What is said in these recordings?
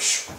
いしょ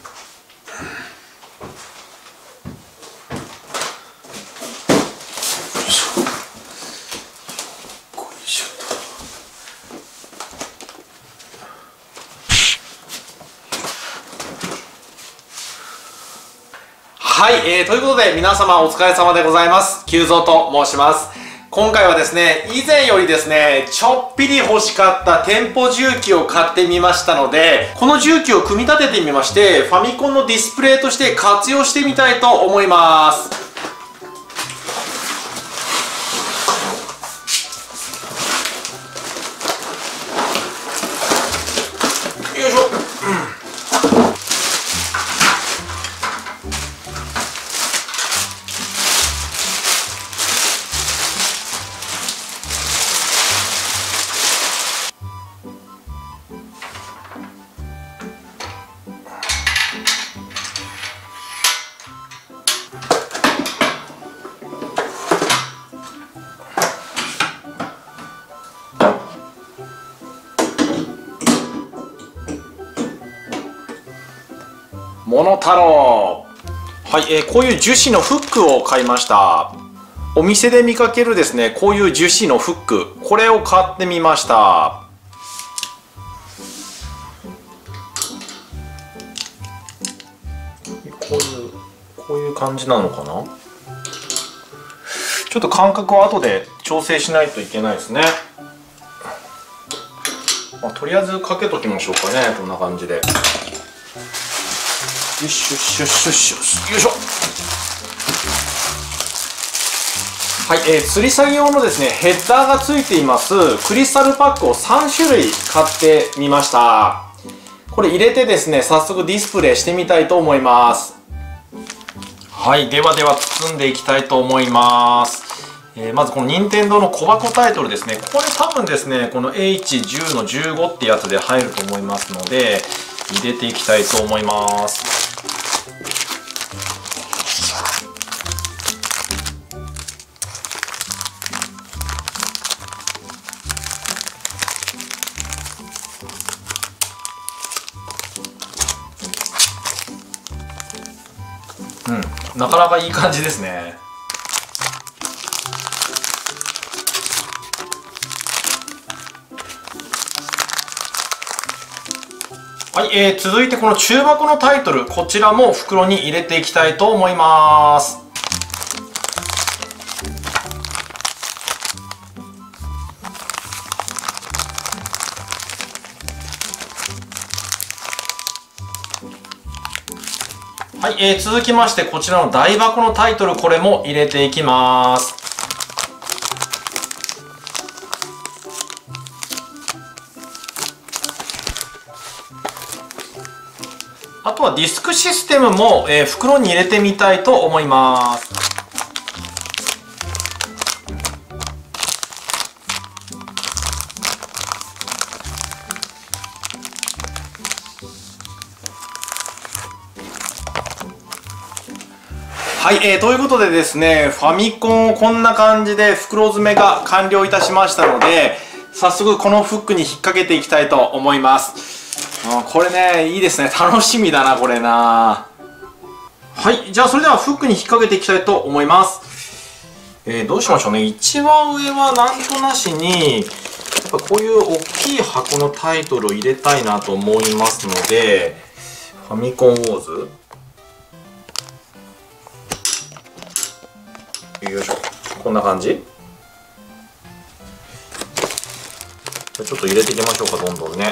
はい、えー、ということで皆様お疲れ様でございます。急蔵と申します。今回はですね、以前よりですね、ちょっぴり欲しかった店舗重機を買ってみましたので、この重機を組み立ててみまして、ファミコンのディスプレイとして活用してみたいと思います。モノタロウ。はい、えー、こういう樹脂のフックを買いました。お店で見かけるですねこういう樹脂のフック。これを買ってみました。こういうこういう感じなのかな？ちょっと間隔を後で調整しないといけないですね。まあ、とりあえずかけときましょうかねこんな感じでよしよしよしよしよしよいしょ。はい、えー、吊り下げ用のですねヘッダーがついていますクリスタルパックを3種類買ってみました。これ入れてですね早速ディスプレイしてみたいと思います。はいではでは包んでいきたいと思います。えー、まずこの任天堂の小箱タイトルですね。これ多分ですねこの H10 の15ってやつで入ると思いますので入れていきたいと思います。うん。なかなかいい感じですね。はい、えー、続いてこの中箱のタイトルこちらも袋に入れていきたいと思います。はい、えー、続きましてこちらの台箱のタイトルこれも入れていきます。あとはディスクシステムも、えー、袋に入れてみたいと思います。はい、えー、ということでですね、ファミコンをこんな感じで袋詰めが完了いたしましたので、早速このフックに引っ掛けていきたいと思います。あこれね、いいですね。楽しみだな、これな。はい、じゃあそれではフックに引っ掛けていきたいと思います。えー、どうしましょうね。一番上はなんとなしに、やっぱこういう大きい箱のタイトルを入れたいなと思いますので、ファミコンウォーズよいしょ。こんな感じ？ちょっと入れていきましょうかどんどんね。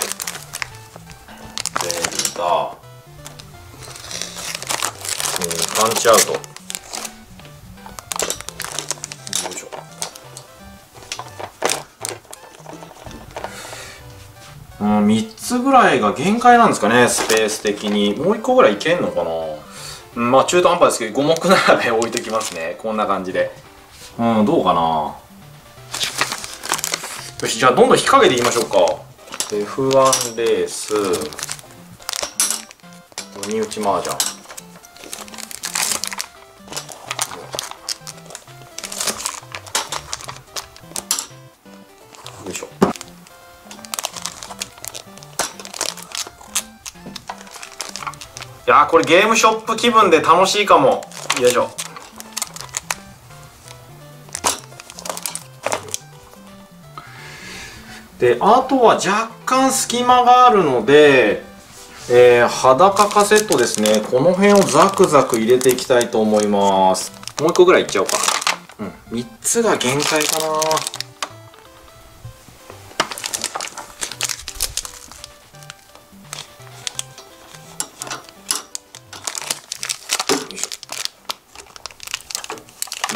ゼルダパンチアウト。よいしょ。うん3つぐらいが限界なんですかねスペース的に。もう1個ぐらいいけんのかな？まあ中途半端ですけど五目並べ置いときますね。こんな感じで。うんどうかな。よしじゃあどんどん引っ掛けていきましょうか。F1 レース。鬼打ち麻雀いやこれゲームショップ気分で楽しいかも。よいしょ。であとは若干隙間があるので、えー、裸カセットですね。この辺をザクザク入れていきたいと思います。もう一個ぐらいいっちゃおうか。うん3つが限界かな。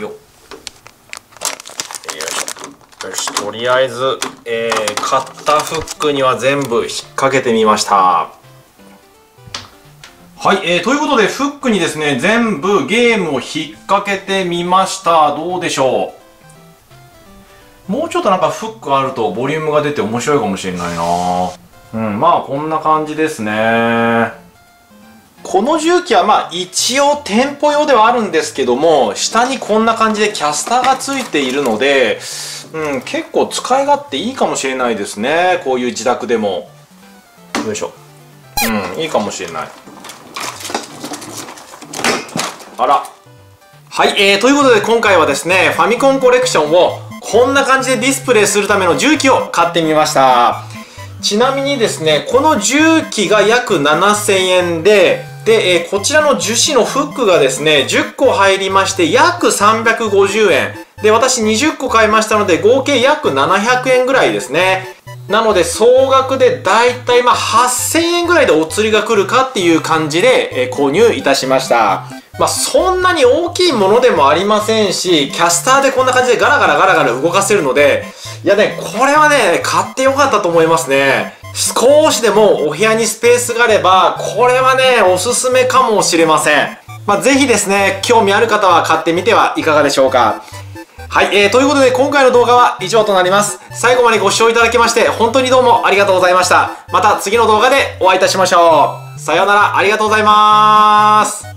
よ。よしとりあえず、えー、買ったフックには全部引っ掛けてみました。はい、えー、ということでフックにですね全部ゲームを引っ掛けてみました。どうでしょう？もうちょっとなんかフックあるとボリュームが出て面白いかもしれないな。うんまあこんな感じですね。この重機はまあ一応店舗用ではあるんですけども下にこんな感じでキャスターがついているので、うん、結構使い勝手いいかもしれないですね。こういう自宅でも。よいしょ。うんいいかもしれない。あら。はい、えー、ということで今回はですねファミコンコレクションをこんな感じでディスプレイするための重機を買ってみました。ちなみにですねこの重機が約7000円でで、えー、こちらの樹脂のフックがですね、10個入りまして約350円。で、私20個買いましたので合計約700円ぐらいですね。なので総額でだいたいまあ8000円ぐらいでお釣りが来るかっていう感じで、えー、購入いたしました。まあそんなに大きいものでもありませんし、キャスターでこんな感じでガラガラガラガラ動かせるので、いやね、これはね、買ってよかったと思いますね。少しでもお部屋にスペースがあれば、これはね、おすすめかもしれません。まあ、ぜひですね、興味ある方は買ってみてはいかがでしょうか。はい、えー、ということで今回の動画は以上となります。最後までご視聴いただきまして本当にどうもありがとうございました。また次の動画でお会いいたしましょう。さようなら、ありがとうございます。